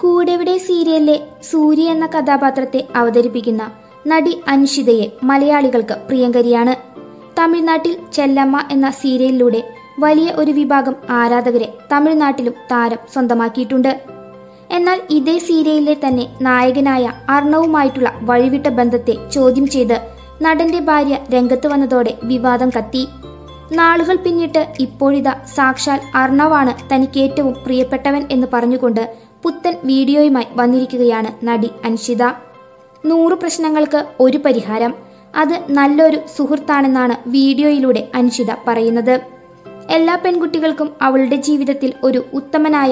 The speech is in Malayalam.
കൂടെവിടെ സീരിയലിലെ സൂര്യ എന്ന കഥാപാത്രത്തെ അവതരിപ്പിക്കുന്ന നടി അൻഷിതയെ മലയാളികൾക്ക് പ്രിയങ്കരിയാണ്. തമിഴ്നാട്ടിൽ ചെല്ലമ്മ എന്ന സീരിയലിലൂടെ വലിയ ഒരു വിഭാഗം ആരാധകരെ തമിഴ്നാട്ടിലും താരം സ്വന്തമാക്കിയിട്ടുണ്ട്. എന്നാൽ ഇതേ സീരിയലിലെ തന്നെ നായകനായ അർണവുമായിട്ടുള്ള വഴിവിട്ട ബന്ധത്തെ ചോദ്യം ചെയ്ത് നടന്റെ ഭാര്യ രംഗത്ത് വന്നതോടെ വിവാദം കത്തി. നാളുകൾ പിന്നിട്ട് ഇപ്പോഴിതാ സാക്ഷാൽ അർണവാണ് തനിക്ക് ഏറ്റവും പ്രിയപ്പെട്ടവൻ എന്ന് പറഞ്ഞുകൊണ്ട് പുത്തൻ വീഡിയോയുമായി വന്നിരിക്കുകയാണ് നടി അൻഷിത. നൂറ് പ്രശ്നങ്ങൾക്ക് ഒരു പരിഹാരം. അത് നല്ലൊരു സുഹൃത്താണെന്നാണ് വീഡിയോയിലൂടെ അൻഷിത പറയുന്നത്. എല്ലാ പെൺകുട്ടികൾക്കും അവളുടെ ജീവിതത്തിൽ ഒരു ഉത്തമനായ